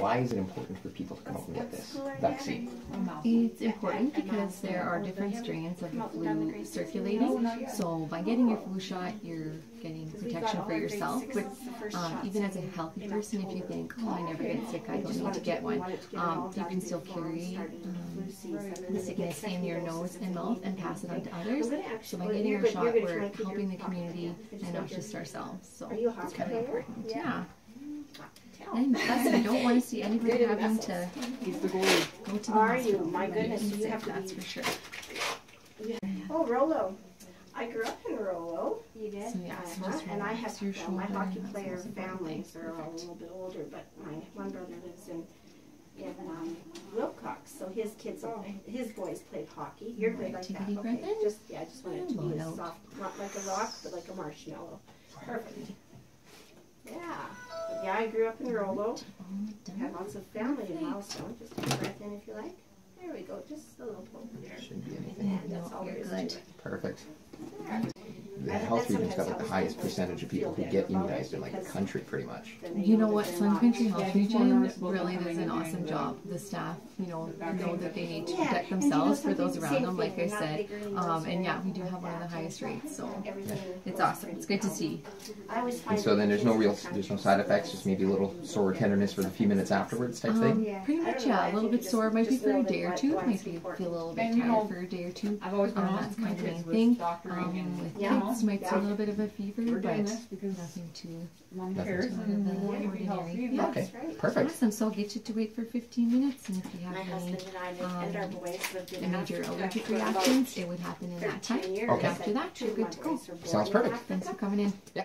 why is it important for people to come up and get this vaccine? It's important because there are different strains of the flu circulating. So by getting your flu shot, you're getting protection for yourself. But um, even as a healthy person, if you think, oh, I never get sick, I don't need to get one, um, you can still carry um, the sickness in your nose and mouth and pass it on to others. So by getting your shot, we're helping the community and not just ourselves. So it's really important. Yeah. And plus, we don't want to see anybody having to He's the goalie. go to the Are you? hospital. My when goodness, you sick, have to that's be- for sure. Oh, Rouleau. I grew up in Rouleau. You did? So yeah, so Uh-huh, just And I relax have, your well, my shoulder, hockey and that's player the thing. families are all a Perfect. little bit older, but my one brother lives in, in, um, Wilcox, so his kids, all- his boys played hockey. You're good Alright, like take a that, deep okay, in. just, yeah, I just want it to be blow it as out. soft, not like a rock, but like a marshmallow. Perfect. Yeah, I grew up in Rouleau, had lots of family in Milestone, just take a breath in if you like. There we go, just a little poke there. Shouldn't be anything. And that's all there to good. Perfect. There. The health region's got like the highest percentage of people who get better about it immunized in like the country, pretty much. You know what, they're Sun Country Health Yeah, he's more Region really coming does an awesome job. The staff, you know, know that they need to protect and you know themselves for those around them, like I said. Um, and yeah, we do have one of the highest rates, so Everything it's awesome. It's good to see. And so then there's no real, there's no side effects, just maybe a little sore tenderness for the few minutes afterwards type Um, thing. Pretty much, yeah. A little bit sore, might be for a day or two. what's Might be feel a little bit tired for a day or two. I've always been Um, honest that's with my kind of the main thing. Um, with Yeah. kids, might see a little bit of a fever, we're but doing this because nothing too mom Nothing cares too and we out of want the you to be healthy. ordinary. Yeah. Okay, That's right. perfect. Awesome. So I'll get you to wait for 15 minutes, and if you have My any husband and I lived, and our um, boys lived in a major allergic reactions, it would happen in that time. years. Okay. After that, you're good to go. boys were born Sounds perfect. Thanks for coming in.